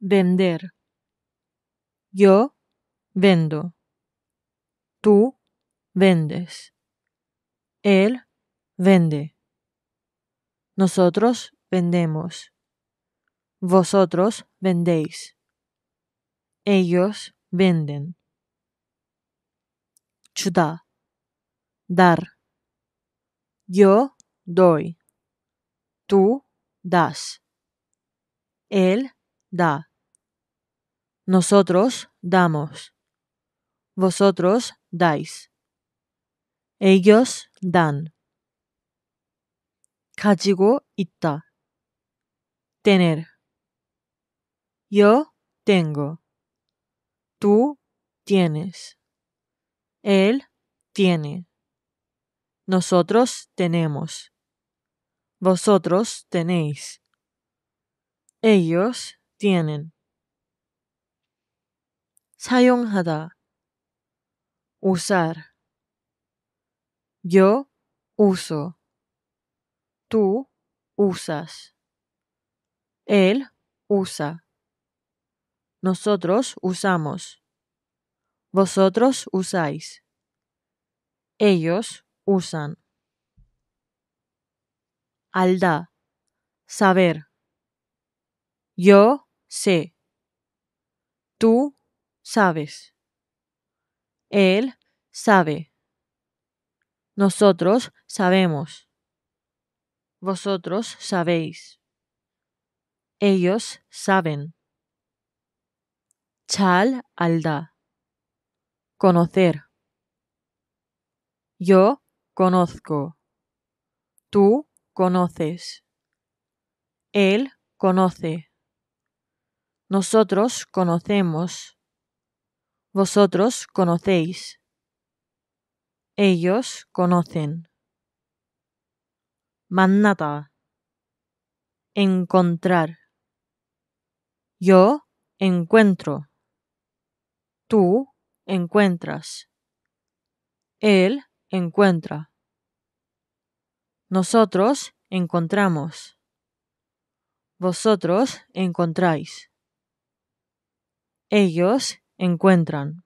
Vender. Yo vendo. Tú vendes. Él vende. Nosotros vendemos. Vosotros vendéis. Ellos venden. Chuda. Dar. Yo doy. Tú das. Él da. Nosotros damos. Vosotros dais. Ellos dan. 가지고 있다. tener. Yo tengo. Tú tienes. Él tiene. Nosotros tenemos. Vosotros tenéis. Ellos tienen. 사용하다. usar. Yo uso. Tú usas. Él usa. Nosotros usamos. Vosotros usáis. Ellos usan. Alda. Saber. Yo sé. Tú sabes. Él sabe. Nosotros sabemos. Vosotros sabéis. Ellos saben. Chal alda. Conocer. Yo conozco. Tú conoces. Él conoce. Nosotros conocemos. Vosotros conocéis. Ellos conocen. Mannata. Encontrar. Yo encuentro. Tú encuentras. Él encuentra. Nosotros encontramos. Vosotros encontráis. Ellos encuentran.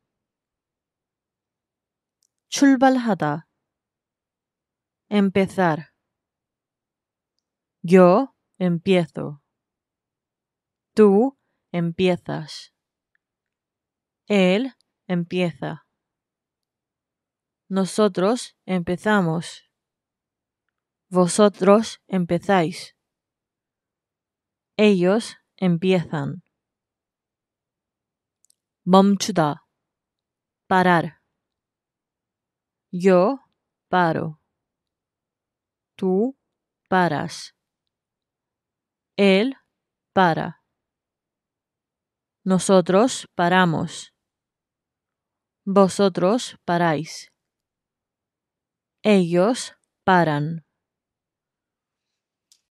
출발하다. Empezar. Yo empiezo. Tú empiezas. Él empieza. Nosotros empezamos. Vosotros empezáis. Ellos empiezan. 멈추다. Parar. Yo paro. Tú paras. Él para. Nosotros paramos. Vosotros paráis. Ellos paran.